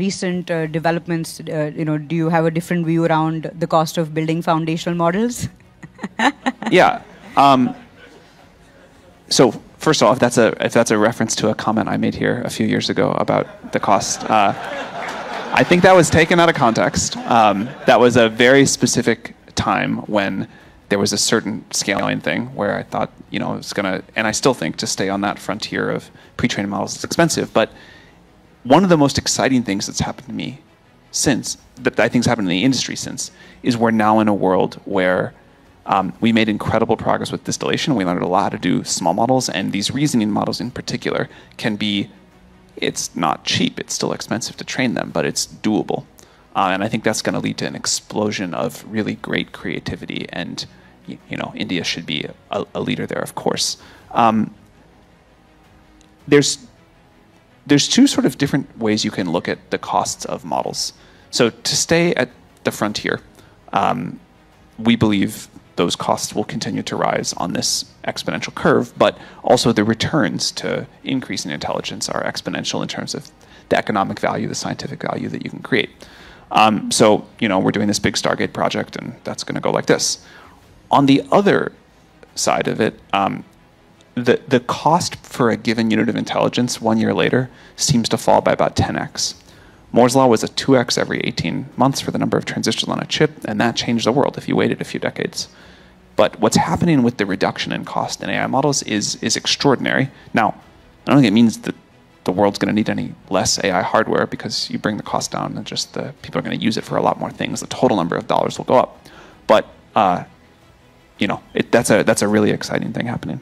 recent uh, developments, uh, you know, do you have a different view around the cost of building foundational models? yeah. Um, so first off, that's a if that's a reference to a comment I made here a few years ago about the cost. Uh, I think that was taken out of context. Um, that was a very specific time when there was a certain scaling thing where I thought, you know, it's gonna, and I still think to stay on that frontier of pre-trained models is expensive, but one of the most exciting things that's happened to me since, that I think has happened in the industry since, is we're now in a world where um, we made incredible progress with distillation. We learned a lot to do small models, and these reasoning models in particular can be, it's not cheap, it's still expensive to train them, but it's doable. Uh, and I think that's going to lead to an explosion of really great creativity, and you know, India should be a, a leader there, of course. Um, there's there's two sort of different ways you can look at the costs of models. So to stay at the frontier, um, we believe those costs will continue to rise on this exponential curve, but also the returns to increasing intelligence are exponential in terms of the economic value, the scientific value that you can create. Um, so, you know, we're doing this big Stargate project, and that's going to go like this. On the other side of it, um, the, the cost for a given unit of intelligence one year later seems to fall by about 10x. Moore's law was a 2x every 18 months for the number of transistors on a chip, and that changed the world if you waited a few decades. But what's happening with the reduction in cost in AI models is, is extraordinary. Now, I don't think it means that the world's going to need any less AI hardware because you bring the cost down and just the people are going to use it for a lot more things. The total number of dollars will go up. But, uh, you know, it, that's, a, that's a really exciting thing happening.